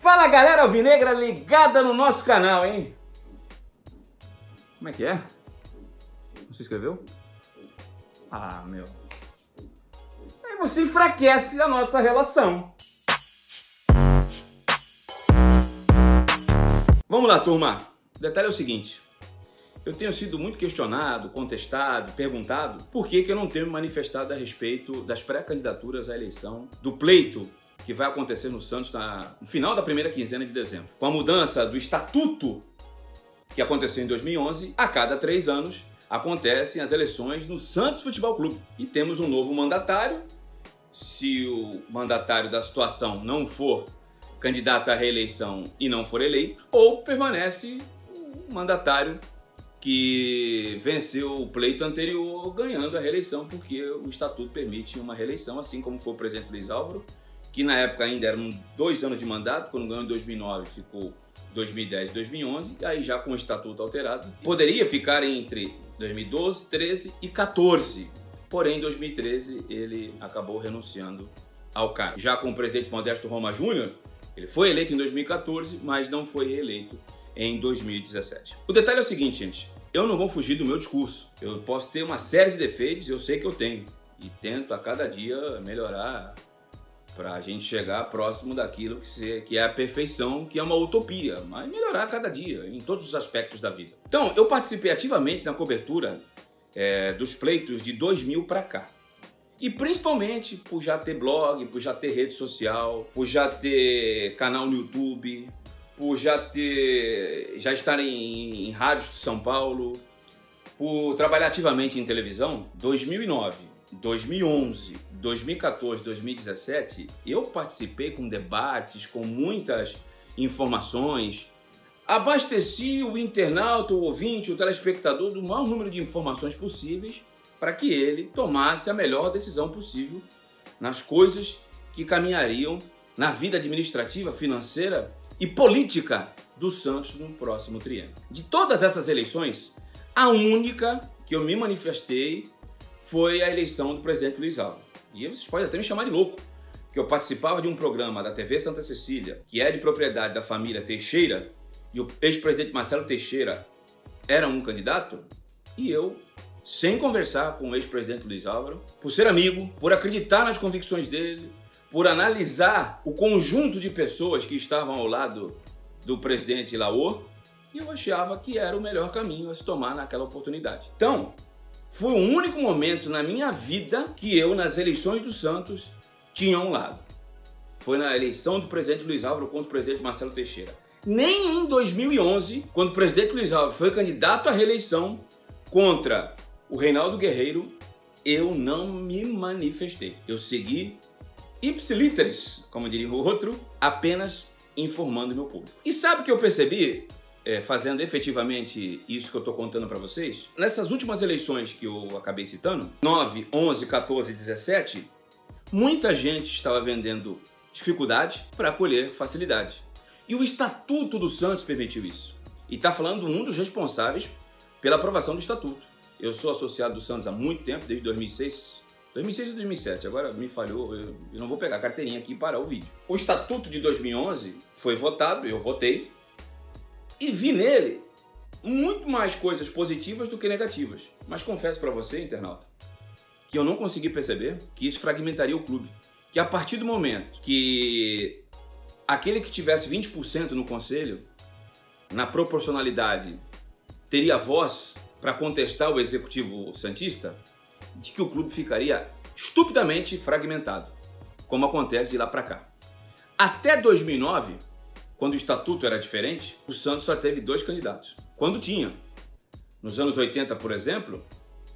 Fala galera alvinegra ligada no nosso canal, hein? Como é que é? Não se inscreveu? Ah, meu. Aí você enfraquece a nossa relação. Vamos lá, turma. O detalhe é o seguinte. Eu tenho sido muito questionado, contestado, perguntado por que, que eu não tenho me manifestado a respeito das pré-candidaturas à eleição do pleito que vai acontecer no Santos na, no final da primeira quinzena de dezembro. Com a mudança do estatuto que aconteceu em 2011, a cada três anos acontecem as eleições no Santos Futebol Clube. E temos um novo mandatário. Se o mandatário da situação não for candidato à reeleição e não for eleito, ou permanece o mandatário que venceu o pleito anterior ganhando a reeleição, porque o estatuto permite uma reeleição, assim como foi o presidente Luiz Álvaro, que na época ainda eram dois anos de mandato, quando ganhou em 2009 ficou 2010 e 2011, e aí já com o estatuto alterado, poderia ficar entre 2012, 13 e 14. Porém, em 2013 ele acabou renunciando ao cargo. Já com o presidente Modesto Roma Júnior, ele foi eleito em 2014, mas não foi reeleito em 2017. O detalhe é o seguinte, gente. Eu não vou fugir do meu discurso. Eu posso ter uma série de defeitos, eu sei que eu tenho. E tento a cada dia melhorar para a gente chegar próximo daquilo que é a perfeição, que é uma utopia, mas melhorar cada dia, em todos os aspectos da vida. Então, eu participei ativamente na cobertura é, dos pleitos de 2000 para cá. E principalmente por já ter blog, por já ter rede social, por já ter canal no YouTube, por já ter já estar em, em rádios de São Paulo, por trabalhar ativamente em televisão, 2009, 2011, 2014, 2017, eu participei com debates, com muitas informações, abasteci o internauta, o ouvinte, o telespectador do maior número de informações possíveis para que ele tomasse a melhor decisão possível nas coisas que caminhariam na vida administrativa, financeira e política do Santos no próximo triênio. De todas essas eleições, a única que eu me manifestei foi a eleição do presidente Luiz Alves. E vocês podem até me chamar de louco, que eu participava de um programa da TV Santa Cecília, que é de propriedade da família Teixeira, e o ex-presidente Marcelo Teixeira era um candidato, e eu, sem conversar com o ex-presidente Luiz Álvaro, por ser amigo, por acreditar nas convicções dele, por analisar o conjunto de pessoas que estavam ao lado do presidente e eu achava que era o melhor caminho a se tomar naquela oportunidade. Então, foi o único momento na minha vida que eu, nas eleições do Santos, tinha um lado. Foi na eleição do presidente Luiz Álvaro contra o presidente Marcelo Teixeira. Nem em 2011, quando o presidente Luiz Álvaro foi candidato à reeleição contra o Reinaldo Guerreiro, eu não me manifestei. Eu segui ipsiliteris, como diria o outro, apenas informando meu público. E sabe o que eu percebi é, fazendo efetivamente isso que eu estou contando para vocês? Nessas últimas eleições que eu acabei citando, 9, 11, 14 e 17, muita gente estava vendendo dificuldade para colher facilidade. E o Estatuto do Santos permitiu isso. E está falando um dos responsáveis pela aprovação do Estatuto. Eu sou associado do Santos há muito tempo, desde 2006, 2006 e 2007, agora me falhou, eu, eu não vou pegar a carteirinha aqui parar o vídeo. O Estatuto de 2011 foi votado, eu votei, e vi nele muito mais coisas positivas do que negativas. Mas confesso para você, internauta, que eu não consegui perceber que isso fragmentaria o clube. Que a partir do momento que aquele que tivesse 20% no conselho, na proporcionalidade, teria voz para contestar o executivo santista, de que o clube ficaria estupidamente fragmentado, como acontece de lá para cá. Até 2009, quando o estatuto era diferente, o Santos só teve dois candidatos. Quando tinha. Nos anos 80, por exemplo,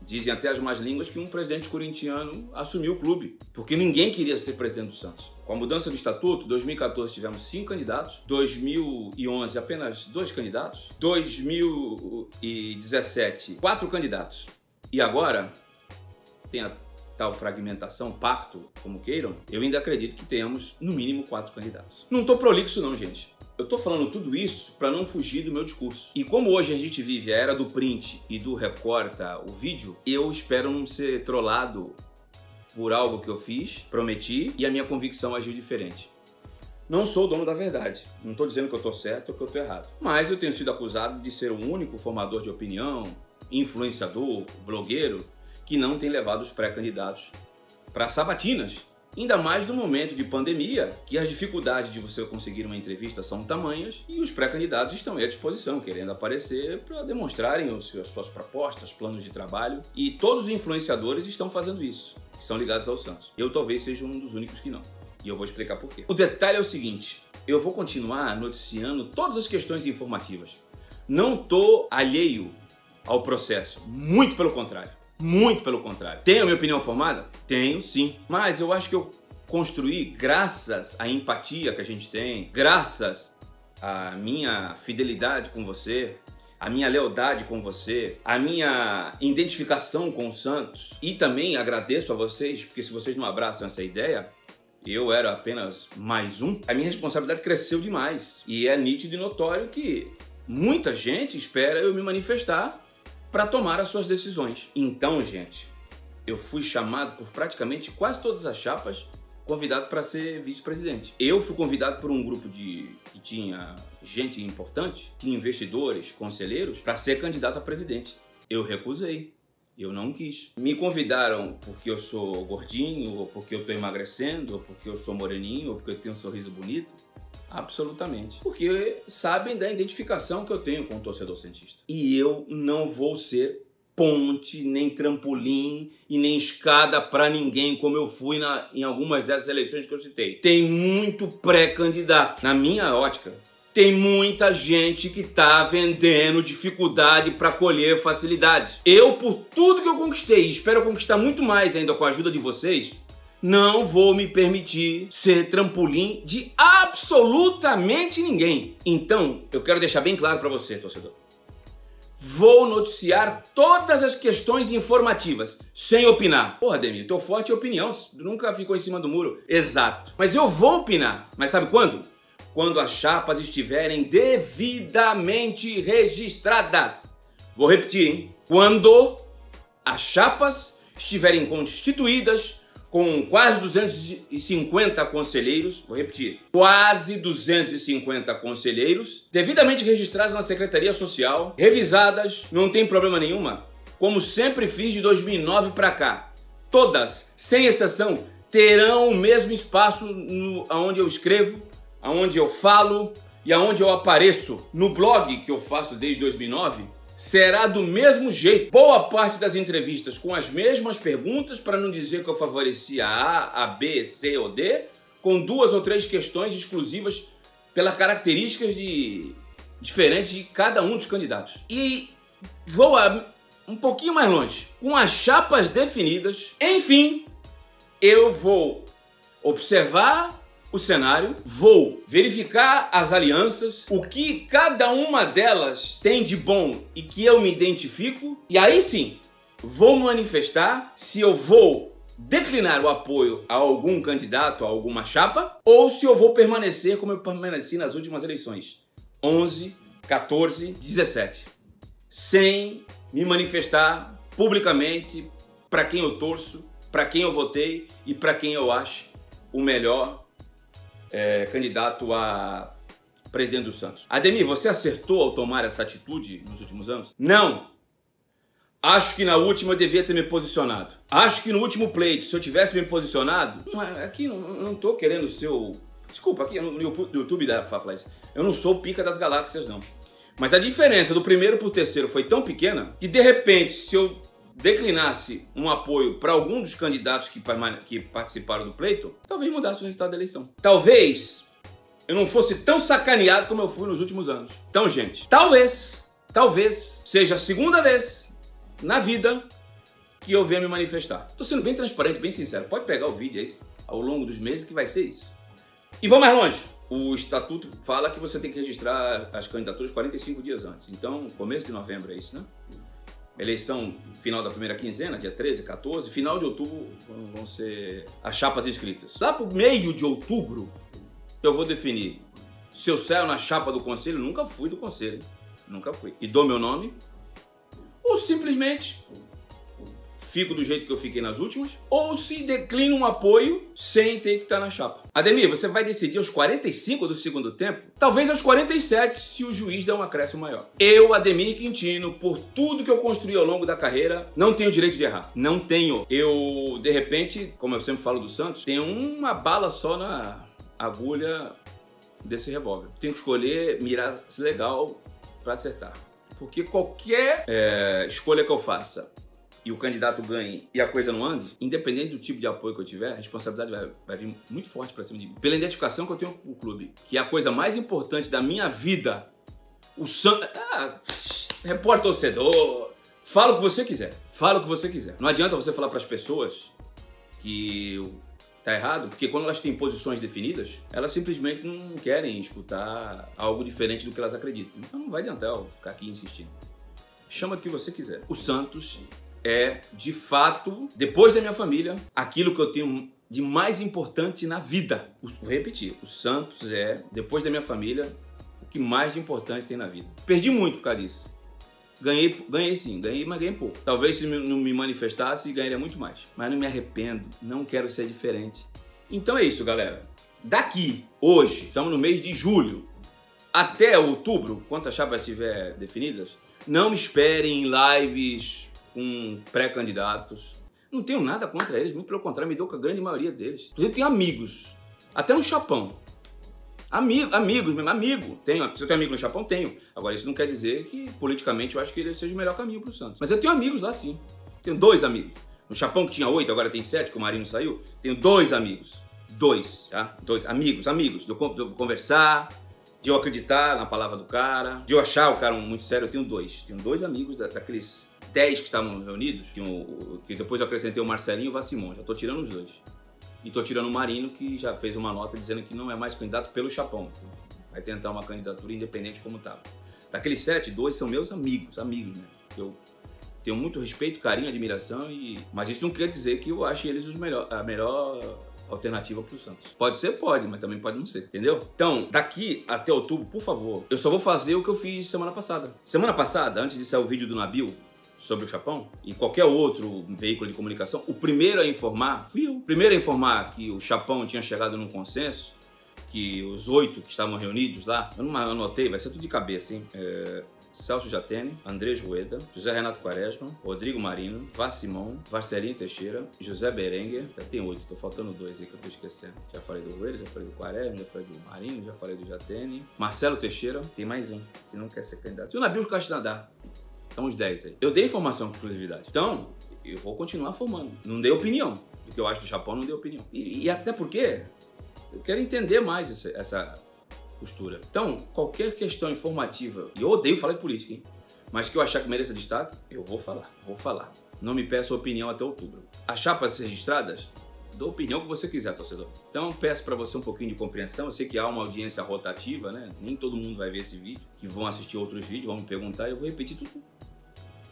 dizem até as más línguas que um presidente corintiano assumiu o clube, porque ninguém queria ser presidente do Santos. Com a mudança do estatuto, 2014 tivemos cinco candidatos, 2011 apenas dois candidatos, 2017 quatro candidatos. E agora tem a tal fragmentação, pacto, como queiram, eu ainda acredito que tenhamos no mínimo quatro candidatos. Não estou prolixo não, gente. Eu estou falando tudo isso para não fugir do meu discurso. E como hoje a gente vive a era do print e do recorta o vídeo, eu espero não ser trollado por algo que eu fiz, prometi e a minha convicção agiu diferente. não sou o dono da verdade. Não estou dizendo que eu estou certo ou que eu estou errado. Mas eu tenho sido acusado de ser o único formador de opinião, influenciador, blogueiro, que não tem levado os pré-candidatos para sabatinas. Ainda mais no momento de pandemia, que as dificuldades de você conseguir uma entrevista são tamanhas e os pré-candidatos estão à disposição, querendo aparecer para demonstrarem as suas propostas, planos de trabalho. E todos os influenciadores estão fazendo isso, que são ligados ao Santos. Eu talvez seja um dos únicos que não. E eu vou explicar por quê. O detalhe é o seguinte: eu vou continuar noticiando todas as questões informativas. Não tô alheio ao processo, muito pelo contrário. Muito pelo contrário. Tenho a minha opinião formada? Tenho, sim. Mas eu acho que eu construí, graças à empatia que a gente tem, graças à minha fidelidade com você, a minha lealdade com você, a minha identificação com o Santos e também agradeço a vocês, porque se vocês não abraçam essa ideia, eu era apenas mais um, a minha responsabilidade cresceu demais. E é nítido e notório que muita gente espera eu me manifestar para tomar as suas decisões. Então, gente, eu fui chamado por praticamente quase todas as chapas convidado para ser vice-presidente. Eu fui convidado por um grupo de que tinha gente importante, tinha investidores, conselheiros, para ser candidato a presidente. Eu recusei. Eu não quis. Me convidaram porque eu sou gordinho, ou porque eu estou emagrecendo, ou porque eu sou moreninho, ou porque eu tenho um sorriso bonito. Absolutamente. Porque sabem da identificação que eu tenho com o torcedor cientista. E eu não vou ser ponte, nem trampolim e nem escada para ninguém, como eu fui na, em algumas dessas eleições que eu citei. Tem muito pré-candidato. Na minha ótica, tem muita gente que tá vendendo dificuldade para colher facilidade. Eu, por tudo que eu conquistei, espero conquistar muito mais ainda com a ajuda de vocês, não vou me permitir ser trampolim de absolutamente ninguém. Então, eu quero deixar bem claro para você, torcedor. Vou noticiar todas as questões informativas, sem opinar. Porra, Demi, teu forte é opinião, nunca ficou em cima do muro. Exato. Mas eu vou opinar. Mas sabe quando? Quando as chapas estiverem devidamente registradas. Vou repetir, hein? Quando as chapas estiverem constituídas, com quase 250 conselheiros, vou repetir, quase 250 conselheiros, devidamente registrados na Secretaria Social, revisadas, não tem problema nenhuma, como sempre fiz de 2009 para cá. Todas, sem exceção, terão o mesmo espaço no, onde eu escrevo, aonde eu falo e aonde eu apareço. No blog que eu faço desde 2009, será do mesmo jeito. Boa parte das entrevistas com as mesmas perguntas, para não dizer que eu favorecia A, A, B, C ou D, com duas ou três questões exclusivas pelas características de diferentes de cada um dos candidatos. E vou um pouquinho mais longe. Com as chapas definidas, enfim, eu vou observar o cenário, vou verificar as alianças, o que cada uma delas tem de bom e que eu me identifico, e aí sim vou manifestar se eu vou declinar o apoio a algum candidato, a alguma chapa, ou se eu vou permanecer como eu permaneci nas últimas eleições. 11, 14, 17, sem me manifestar publicamente para quem eu torço, para quem eu votei e para quem eu acho o melhor é, candidato a presidente do Santos. Ademir, você acertou ao tomar essa atitude nos últimos anos? Não! Acho que na última eu devia ter me posicionado. Acho que no último pleito, se eu tivesse me posicionado, aqui não, não tô querendo ser o. Desculpa, aqui no YouTube dá pra falar isso. Eu não sou o pica das galáxias, não. Mas a diferença do primeiro pro terceiro foi tão pequena que de repente, se eu declinasse um apoio para algum dos candidatos que, que participaram do pleito, talvez mudasse o resultado da eleição. Talvez eu não fosse tão sacaneado como eu fui nos últimos anos. Então, gente, talvez, talvez seja a segunda vez na vida que eu venha me manifestar. Estou sendo bem transparente, bem sincero. Pode pegar o vídeo aí ao longo dos meses que vai ser isso. E vou mais longe. O estatuto fala que você tem que registrar as candidaturas 45 dias antes. Então, começo de novembro é isso, né? Eleição final da primeira quinzena, dia 13, 14. Final de outubro vão ser as chapas inscritas. Lá pro meio de outubro, eu vou definir se eu saio na chapa do conselho. Nunca fui do conselho. Nunca fui. E dou meu nome. Ou simplesmente fico do jeito que eu fiquei nas últimas, ou se declino um apoio sem ter que estar na chapa. Ademir, você vai decidir aos 45 do segundo tempo? Talvez aos 47, se o juiz der um acréscimo maior. Eu, Ademir Quintino, por tudo que eu construí ao longo da carreira, não tenho direito de errar. Não tenho. Eu, de repente, como eu sempre falo do Santos, tenho uma bala só na agulha desse revólver. Tenho que escolher, mirar legal para acertar. Porque qualquer é, escolha que eu faça e o candidato ganhe e a coisa não ande, independente do tipo de apoio que eu tiver, a responsabilidade vai, vai vir muito forte para cima de mim. Pela identificação que eu tenho com o clube, que é a coisa mais importante da minha vida, o Santos. Ah, repórter torcedor, fala o que você quiser. Fala o que você quiser. Não adianta você falar para as pessoas que tá errado, porque quando elas têm posições definidas, elas simplesmente não querem escutar algo diferente do que elas acreditam. Então não vai adiantar eu ficar aqui insistindo. Chama do que você quiser. O Santos é, de fato, depois da minha família, aquilo que eu tenho de mais importante na vida. Vou repetir, o Santos é, depois da minha família, o que mais de importante tem na vida. Perdi muito por causa disso. Ganhei, ganhei sim, ganhei, mas ganhei pouco. Talvez se não me manifestasse, ganharia muito mais. Mas não me arrependo, não quero ser diferente. Então é isso, galera. Daqui, hoje, estamos no mês de julho, até outubro, quando as chapas estiver definidas, não me esperem em lives com pré-candidatos. Não tenho nada contra eles, muito pelo contrário, me dou com a grande maioria deles. Inclusive, tenho amigos, até no Chapão. Amigo, amigos mesmo, amigo. Tenho, se eu tenho amigo no Japão, tenho. Agora, isso não quer dizer que, politicamente, eu acho que ele seja o melhor caminho para o Santos. Mas eu tenho amigos lá, sim. Tenho dois amigos. No Japão, que tinha oito, agora tem sete, que o Marinho saiu. Tenho dois amigos. Dois, tá? Dois amigos, amigos. De eu, de eu conversar, de eu acreditar na palavra do cara, de eu achar o cara muito sério. Eu tenho dois. Tenho dois amigos da, daqueles 10 que estavam reunidos, um, que depois eu acrescentei o Marcelinho e o Vassimon, já tô tirando os dois. E tô tirando o Marino, que já fez uma nota dizendo que não é mais candidato pelo Chapão. Vai tentar uma candidatura independente como tava. Daqueles sete, dois são meus amigos, amigos, né? Eu tenho muito respeito, carinho, admiração, e... mas isso não quer dizer que eu ache eles os melhor, a melhor alternativa para o Santos. Pode ser, pode, mas também pode não ser, entendeu? Então, daqui até outubro, por favor, eu só vou fazer o que eu fiz semana passada. Semana passada, antes de sair o vídeo do Nabil, sobre o Japão e qualquer outro veículo de comunicação, o primeiro a informar fui eu. O primeiro a informar que o Japão tinha chegado num consenso, que os oito que estavam reunidos lá, eu não anotei, vai ser tudo de cabeça, hein? É, Celso Jatene, Andrés Rueda, José Renato Quaresma, Rodrigo Marino, Vassimão, Marcelinho Teixeira, José Berenguer, já tem oito, tô faltando dois aí que eu tô esquecendo. Já falei do Rueda, já falei do Quaresma, já falei do Marino, já falei do Jatene, Marcelo Teixeira, tem mais um que não quer ser candidato. E o Nabil Castinadar, então, uns 10 aí. Eu dei informação com exclusividade. Então, eu vou continuar formando. Não dei opinião. O que eu acho do Japão não dei opinião. E, e até porque eu quero entender mais essa, essa postura. Então, qualquer questão informativa, e eu odeio falar de política, hein? Mas que eu achar que mereça destaque, eu vou falar, vou falar. Não me peça opinião até outubro. As chapas registradas, dou opinião que você quiser, torcedor. Então peço para você um pouquinho de compreensão. Eu sei que há uma audiência rotativa, né? Nem todo mundo vai ver esse vídeo, que vão assistir outros vídeos, vão me perguntar, eu vou repetir tudo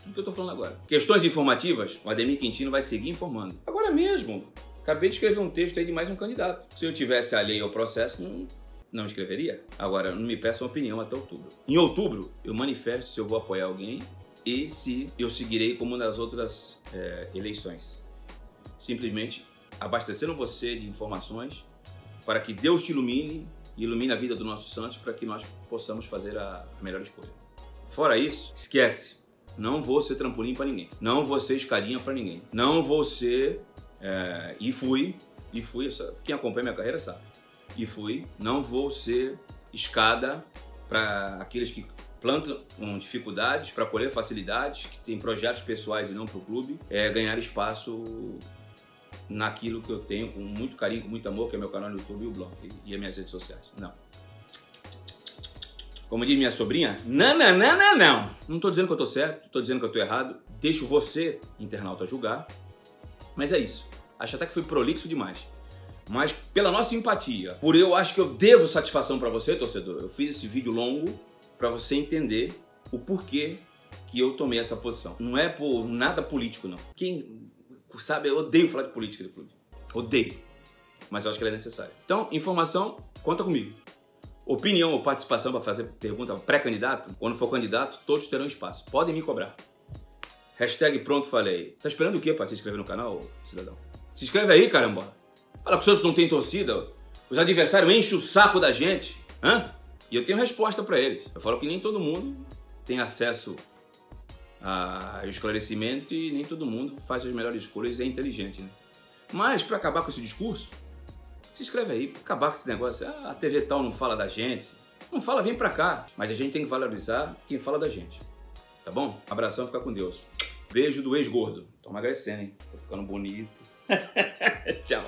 tudo que eu tô falando agora. Questões informativas, o Ademir Quintino vai seguir informando. Agora mesmo, acabei de escrever um texto aí de mais um candidato. Se eu tivesse alheio ao processo, não, não escreveria. Agora, não me peçam opinião até outubro. Em outubro, eu manifesto se eu vou apoiar alguém e se eu seguirei como nas outras é, eleições. Simplesmente abastecendo você de informações para que Deus te ilumine e ilumine a vida do nosso Santos para que nós possamos fazer a melhor escolha. Fora isso, esquece. Não vou ser trampolim para ninguém. Não vou ser escadinha para ninguém. Não vou ser. É, e fui. E fui. Quem acompanha minha carreira sabe. E fui. Não vou ser escada para aqueles que plantam dificuldades, para colher facilidades, que têm projetos pessoais e não para o clube, é, ganhar espaço naquilo que eu tenho com muito carinho, com muito amor, que é meu canal no YouTube e o blog e as minhas redes sociais. Não. Como diz minha sobrinha, não, não, não, não, não. Não tô dizendo que eu tô certo, tô dizendo que eu tô errado. Deixo você, internauta, julgar. Mas é isso. Acho até que foi prolixo demais. Mas pela nossa empatia, por eu acho que eu devo satisfação para você, torcedor. Eu fiz esse vídeo longo para você entender o porquê que eu tomei essa posição. Não é por nada político, não. Quem sabe, eu odeio falar de política do clube. Odeio. Mas eu acho que ela é necessária. Então, informação, conta comigo. Opinião ou participação para fazer pergunta pré-candidato, quando for candidato, todos terão espaço. Podem me cobrar. Hashtag pronto falei. Tá esperando o quê para se inscrever no canal, cidadão? Se inscreve aí, caramba. Fala que os outros não tem torcida. Os adversários enchem o saco da gente. Hã? E eu tenho resposta para eles. Eu falo que nem todo mundo tem acesso ao esclarecimento e nem todo mundo faz as melhores escolhas e é inteligente, né? Mas para acabar com esse discurso, se inscreve aí, pra acabar com esse negócio. Ah, a TV tal não fala da gente. Não fala, vem pra cá. Mas a gente tem que valorizar quem fala da gente. Tá bom? Abração, fica com Deus. Beijo do ex-gordo. Tô emagrecendo, hein? Tô ficando bonito. Tchau.